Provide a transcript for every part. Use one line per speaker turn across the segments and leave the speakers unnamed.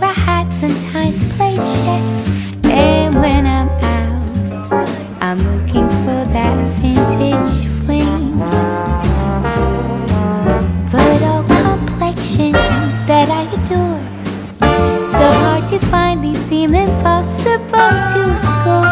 wear a hat, sometimes play chess. And when I'm out, I'm looking for that vintage fling. But all complexions that I adore, so hard to find, they seem impossible to score.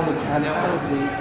how we
can elevate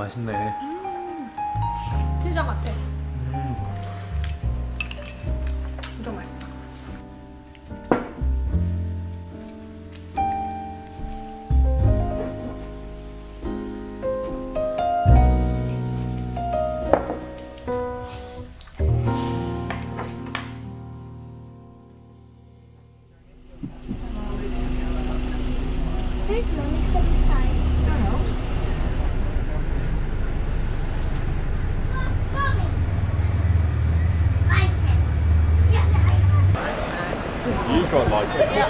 맛있네.
피자 같아.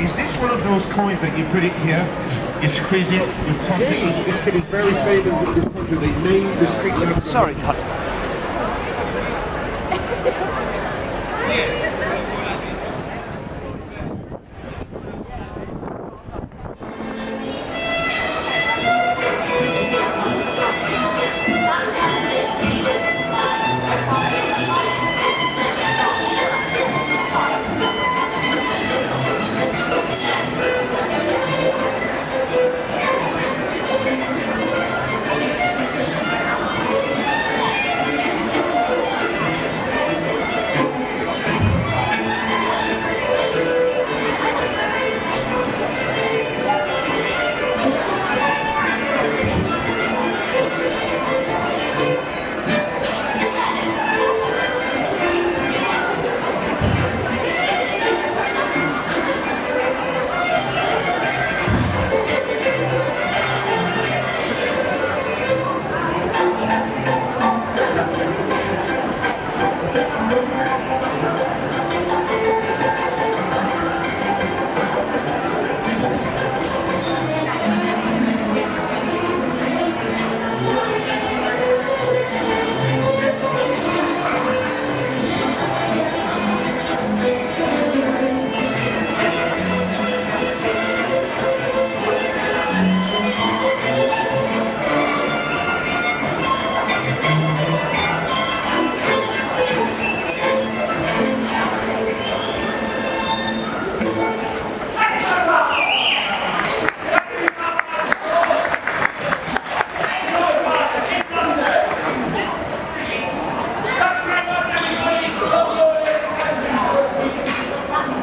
Is this one of those coins that you put it here? It's crazy. You toss it.
It's getting very famous in this country. They named the street after
Sorry,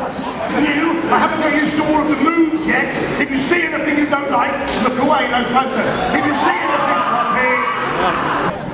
You, I haven't got used to all of the moves yet. If you see anything you don't like, look away, no photos. If you see anything, stop it.